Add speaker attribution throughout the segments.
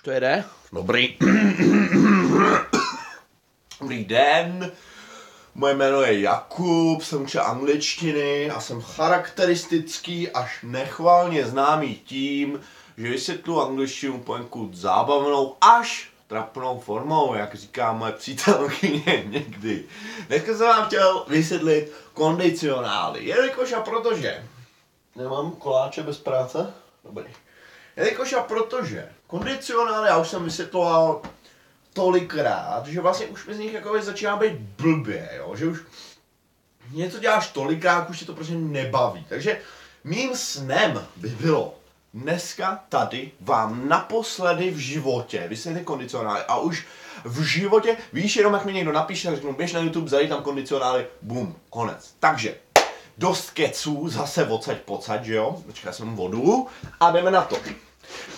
Speaker 1: Už to jede? Dobrý. Dobrý den. Moje jméno je Jakub, jsem učil angličtiny a jsem charakteristický až nechvalně známý tím, že vysvětlu angličtinu poněkud zábavnou až trapnou formou, jak říká moje přítelkyně někdy. Dneska jsem vám chtěl vysvětlit kondicionály, jelikož a protože nemám koláče bez práce, dobrý. Jelikož a protože kondicionály, já už jsem vysvětloval tolikrát, že vlastně už mi z nich jako začíná být blbě, jo? že už něco děláš tolikrát, už tě to prostě nebaví. Takže mým snem by bylo dneska tady vám naposledy v životě vysvětlit kondicionály a už v životě, víš, jenom jak mi někdo napíše, tak řeknu, běž na YouTube, zajdi tam kondicionály, bum, konec. Takže, dost keců, zase odsaď pocať, že jo, počkej, jsem vodu a jdeme na to.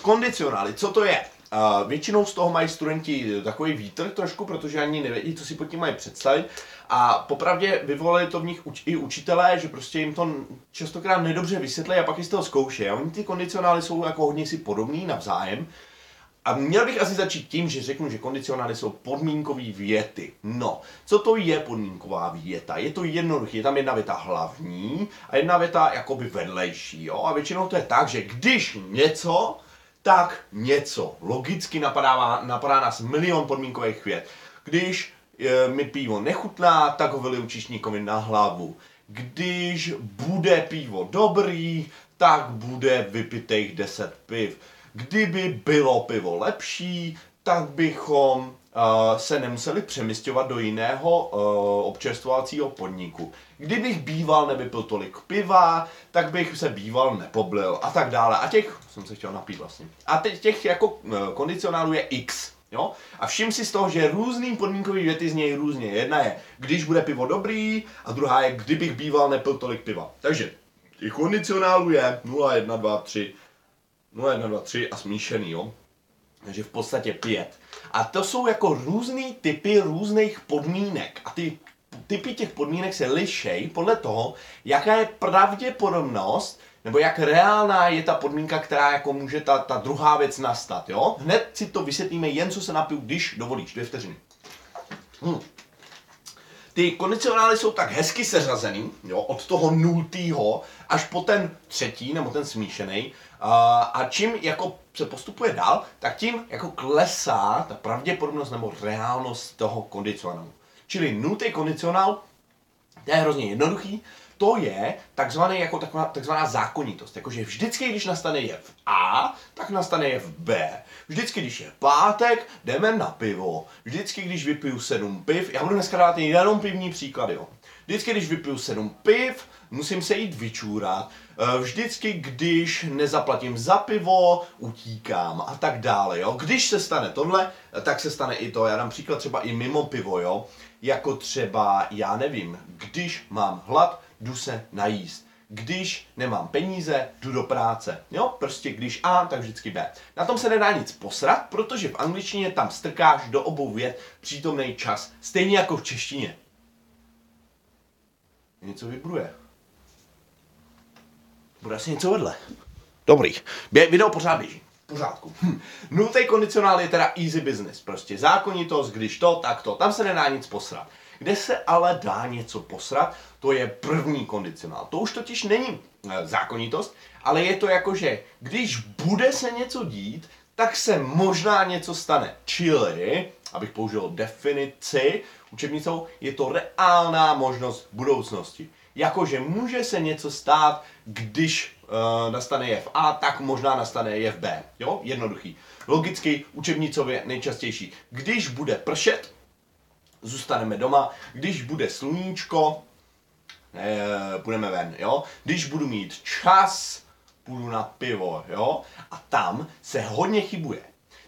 Speaker 1: Kondicionály, co to je? Uh, většinou z toho mají studenti takový vítr trošku, protože ani nevědí, co si pod tím mají představit. A popravdě vyvolali to v nich uč- i učitelé, že prostě jim to častokrát nedobře vysvětlí a pak i z toho zkouší. A oni ty kondicionály jsou jako hodně si podobný navzájem. A měl bych asi začít tím, že řeknu, že kondicionály jsou podmínkové věty. No, co to je podmínková věta? Je to jednoduché, je tam jedna věta hlavní a jedna věta jakoby vedlejší, jo? A většinou to je tak, že když něco, tak něco. Logicky napadá, napadá nás milion podmínkových vět. Když e, mi pivo nechutná, tak ho vyliju čišníkovi na hlavu. Když bude pivo dobrý, tak bude vypitých 10 piv. Kdyby bylo pivo lepší, tak bychom uh, se nemuseli přemysťovat do jiného uh, občerstvovacího podniku. Kdybych býval nevypil tolik piva, tak bych se býval nepoblil a tak dále. A těch, jsem se chtěl napít vlastně. A teď těch jako uh, kondicionálů je x. Jo? A všim si z toho, že různý podmínkový věty znějí různě. Jedna je, když bude pivo dobrý, a druhá je, kdybych býval nepil tolik piva. Takže těch kondicionálů je 0, 1, 2, 3, 0, 1, 2, 3 a smíšený, jo? Takže v podstatě pět. A to jsou jako různý typy různých podmínek. A ty typy těch podmínek se lišej podle toho, jaká je pravděpodobnost, nebo jak reálná je ta podmínka, která jako může ta, ta druhá věc nastat, jo? Hned si to vysvětlíme jen, co se napiju, když dovolíš, dvě vteřiny. Hm. Ty kondicionály jsou tak hezky seřazený, jo, od toho nultýho až po ten třetí, nebo ten smíšený. A, čím jako se postupuje dál, tak tím jako klesá ta pravděpodobnost nebo reálnost toho kondicionálu. Čili nultý kondicionál, to je hrozně jednoduchý, to je takzvaný, jako taková, takzvaná zákonitost. Jakože vždycky, když nastane jev A, tak nastane jev B. Vždycky, když je pátek, jdeme na pivo. Vždycky, když vypiju sedm piv, já budu dneska dát jenom pivní příklad, jo. Vždycky, když vypiju sedm piv, musím se jít vyčůrat. Vždycky, když nezaplatím za pivo, utíkám a tak dále, jo. Když se stane tohle, tak se stane i to. Já dám příklad třeba i mimo pivo, jo. Jako třeba, já nevím, když mám hlad, jdu se najíst. Když nemám peníze, jdu do práce. Jo, prostě když A, tak vždycky B. Na tom se nedá nic posrat, protože v angličtině tam strkáš do obou vět přítomný čas. Stejně jako v češtině. Něco vybruje. Bude asi něco vedle. Dobrý. Bě- video pořád běží. Pořádku. Hm. Nultý kondicionál je teda easy business. Prostě zákonitost, když to, tak to. Tam se nedá nic posrat. Kde se ale dá něco posrat, to je první kondicionál. To už totiž není e, zákonitost, ale je to jako, že když bude se něco dít, tak se možná něco stane. Čili, abych použil definici učebnicou, je to reálná možnost budoucnosti. Jakože může se něco stát, když uh, nastane jev A, tak možná nastane jev B. Jo, jednoduchý. Logicky, učebnicově nejčastější. Když bude pršet, zůstaneme doma. Když bude sluníčko, eh, půjdeme ven, jo. Když budu mít čas, půjdu na pivo, jo. A tam se hodně chybuje.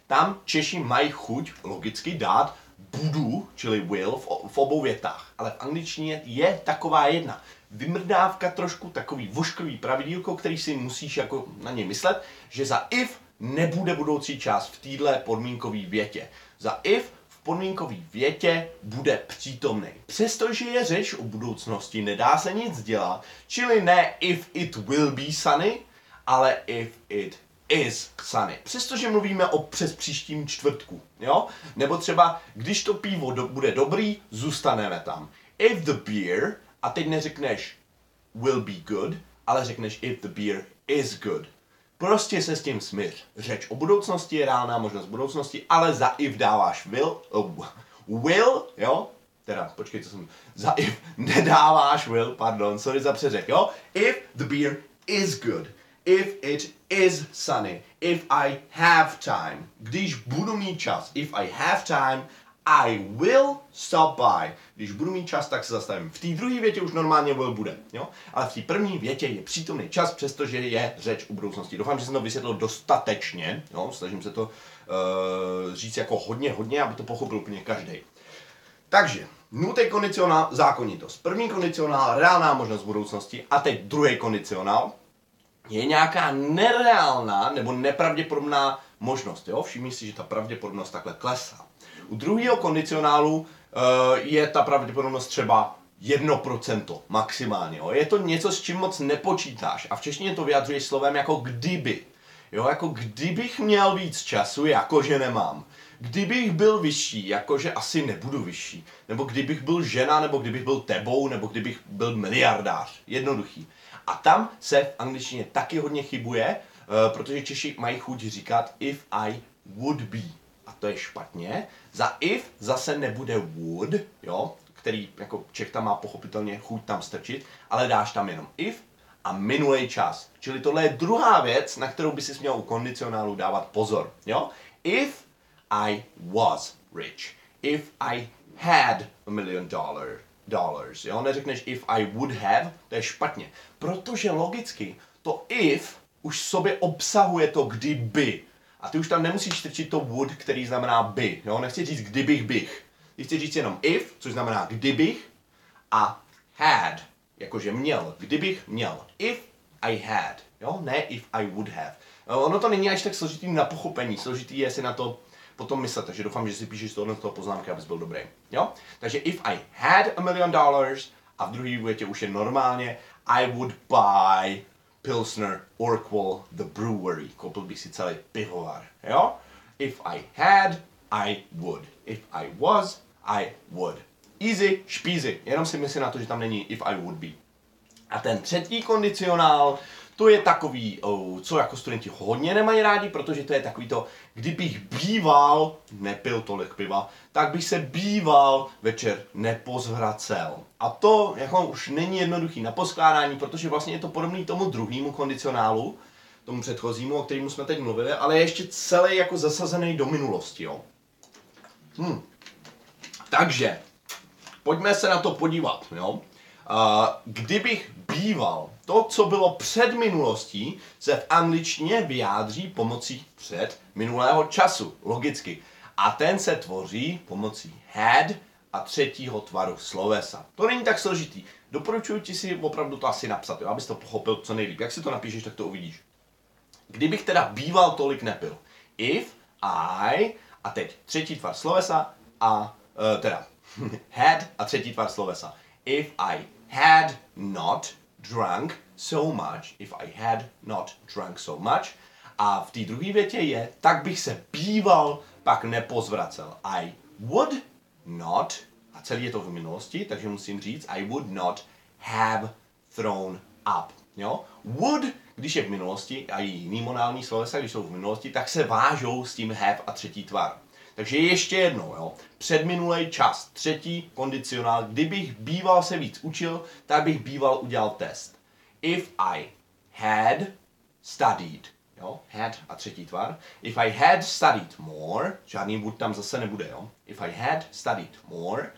Speaker 1: Tam Češi mají chuť logicky dát budu, čili will, v, v obou větách. Ale v angličtině je taková jedna vymrdávka trošku, takový vošklivý pravidílko, který si musíš jako na ně myslet, že za if nebude budoucí čas v téhle podmínkové větě. Za if v podmínkové větě bude přítomný. Přestože je řeč o budoucnosti, nedá se nic dělat, čili ne if it will be sunny, ale if it is sunny. Přestože mluvíme o přes příštím čtvrtku, jo? Nebo třeba, když to pivo do, bude dobrý, zůstaneme tam. If the beer, a teď neřekneš will be good, ale řekneš if the beer is good. Prostě se s tím smíř. Řeč o budoucnosti je reálná možnost budoucnosti, ale za if dáváš will, uh, will, jo? Teda, počkej, co jsem, za if nedáváš will, pardon, sorry za přeřek, jo? If the beer is good, if it is sunny, if I have time, když budu mít čas, if I have time, I will stop by. Když budu mít čas, tak se zastavím. V té druhé větě už normálně will bude, jo? Ale v té první větě je přítomný čas, přestože je řeč o budoucnosti. Doufám, že jsem to vysvětlil dostatečně, jo? Snažím se to uh, říct jako hodně, hodně, aby to pochopil úplně každý. Takže, nutý kondicionál, zákonitost. První kondicionál, reálná možnost budoucnosti a teď druhý kondicionál, je nějaká nereálná nebo nepravděpodobná možnost. Jo? Všimni si, že ta pravděpodobnost takhle klesá. U druhého kondicionálu uh, je ta pravděpodobnost třeba 1% maximálně. Jo? Je to něco, s čím moc nepočítáš. A v češtině to vyjadřuješ slovem jako kdyby. Jo, jako kdybych měl víc času, jakože nemám. Kdybych byl vyšší, jakože asi nebudu vyšší. Nebo kdybych byl žena, nebo kdybych byl tebou, nebo kdybych byl miliardář. Jednoduchý. A tam se v angličtině taky hodně chybuje, uh, protože Češi mají chuť říkat if I would be. A to je špatně. Za if zase nebude would, jo, který jako Čech tam má pochopitelně chuť tam strčit, ale dáš tam jenom if a minulý čas. Čili tohle je druhá věc, na kterou by si měl u kondicionálu dávat pozor. Jo? If I was rich. If I had a million dollar, dollars. Jo? Neřekneš if I would have, to je špatně. Protože logicky to if už sobě obsahuje to kdyby. A ty už tam nemusíš strčit to would, který znamená by. Jo? Nechci říct kdybych bych. Ty chci říct jenom if, což znamená kdybych, a had, jakože měl. Kdybych měl. If I had. Jo? Ne if I would have. Ono to není až tak složitý na pochopení. Složitý je si na to potom myslet, takže doufám, že si píšeš tohle toho poznámky, abys byl dobrý. Jo? Takže if I had a million dollars a v druhé větě už je normálně I would buy Pilsner Urquell the brewery. Koupil bych si celý pivovar. Jo? If I had, I would. If I was, I would. Easy, špízy. Jenom si myslím na to, že tam není if I would be. A ten třetí kondicionál, to je takový, co jako studenti hodně nemají rádi, protože to je takový to, kdybych býval, nepil tolik piva, tak bych se býval večer nepozvracel. A to jako už není jednoduchý na poskládání, protože vlastně je to podobný tomu druhému kondicionálu, tomu předchozímu, o kterému jsme teď mluvili, ale je ještě celý jako zasazený do minulosti, jo. Hm. Takže, pojďme se na to podívat, jo. Kdybych býval, to, co bylo před minulostí, se v angličtině vyjádří pomocí před minulého času, logicky. A ten se tvoří pomocí had a třetího tvaru slovesa. To není tak složitý. Doporučuji ti si opravdu to asi napsat, jo, abys to pochopil co nejlíp. Jak si to napíšeš, tak to uvidíš. Kdybych teda býval tolik nepil. If I, a teď třetí tvar slovesa a uh, teda had a třetí tvar slovesa. If I had not drunk so much, if I had not drunk so much. A v té druhé větě je, tak bych se býval pak nepozvracel. I would not, a celý je to v minulosti, takže musím říct, I would not have thrown up. Jo? Would, když je v minulosti, a i jiný monální slovesa, když jsou v minulosti, tak se vážou s tím have a třetí tvar. Takže ještě jednou, jo. Předminulej čas, třetí kondicionál. Kdybych býval se víc učil, tak bych býval udělal test. If I had studied, jo, had a třetí tvar. If I had studied more, žádný would tam zase nebude, jo. If I had studied more,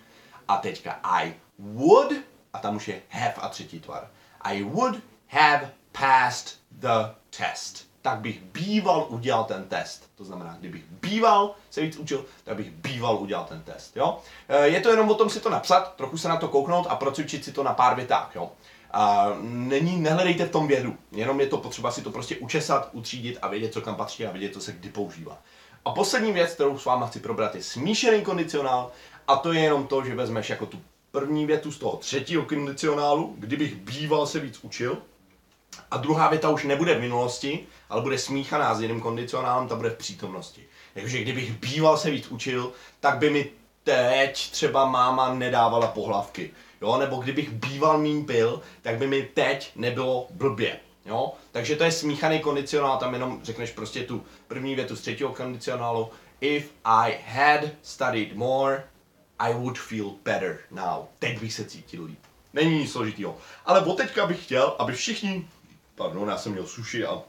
Speaker 1: a teďka I would, a tam už je have a třetí tvar. I would have passed the test tak bych býval udělal ten test. To znamená, kdybych býval se víc učil, tak bych býval udělal ten test. Jo? E, je to jenom o tom si to napsat, trochu se na to kouknout a procvičit si to na pár větách. Jo? A není, nehledejte v tom vědu, jenom je to potřeba si to prostě učesat, utřídit a vědět, co kam patří a vědět, co se kdy používá. A poslední věc, kterou s váma chci probrat, je smíšený kondicionál a to je jenom to, že vezmeš jako tu první větu z toho třetího kondicionálu, kdybych býval se víc učil, A druhá věta už nebude v minulosti, ale bude smíchaná s jiným kondicionálem, ta bude v přítomnosti. Takže kdybych býval se víc učil, tak by mi teď třeba máma nedávala pohlavky. Jo? Nebo kdybych býval míň pil, tak by mi teď nebylo blbě. Jo? Takže to je smíchaný kondicionál, tam jenom řekneš prostě tu první větu z třetího kondicionálu. If I had studied more, I would feel better now. Teď bych se cítil líp. Není nic složitýho. Ale od teďka bych chtěl, aby všichni, pardon, já jsem měl suši a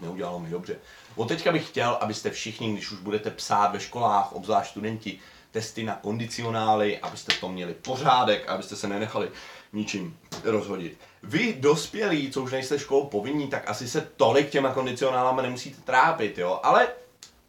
Speaker 1: neudělalo mi dobře. Od teďka bych chtěl, abyste všichni, když už budete psát ve školách, obzvlášť studenti, testy na kondicionály, abyste v tom měli pořádek, abyste se nenechali ničím rozhodit. Vy dospělí, co už nejste školou povinní, tak asi se tolik těma kondicionálama nemusíte trápit, jo, ale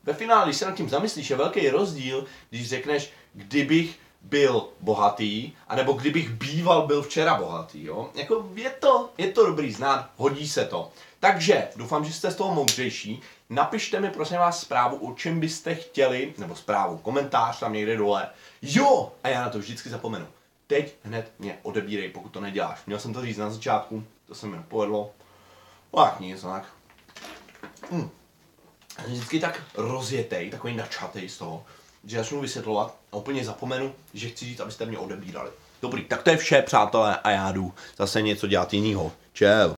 Speaker 1: ve finále, když se nad tím zamyslíš, je velký rozdíl, když řekneš, kdybych byl bohatý, anebo kdybych býval byl včera bohatý, jo. Jako je to, je to dobrý znát, hodí se to. Takže doufám, že jste z toho moudřejší. Napište mi prosím vás zprávu, o čem byste chtěli, nebo zprávu, komentář tam někde dole. Jo, a já na to vždycky zapomenu. Teď hned mě odebírej, pokud to neděláš. Měl jsem to říct na začátku, to se mi nepovedlo. Tak nic, tak. Hm. Vždycky tak rozjetej, takový načatej z toho, že začnu vysvětlovat a úplně zapomenu, že chci říct, abyste mě odebírali. Dobrý, tak to je vše, přátelé, a já jdu zase něco dělat jinýho. Čau.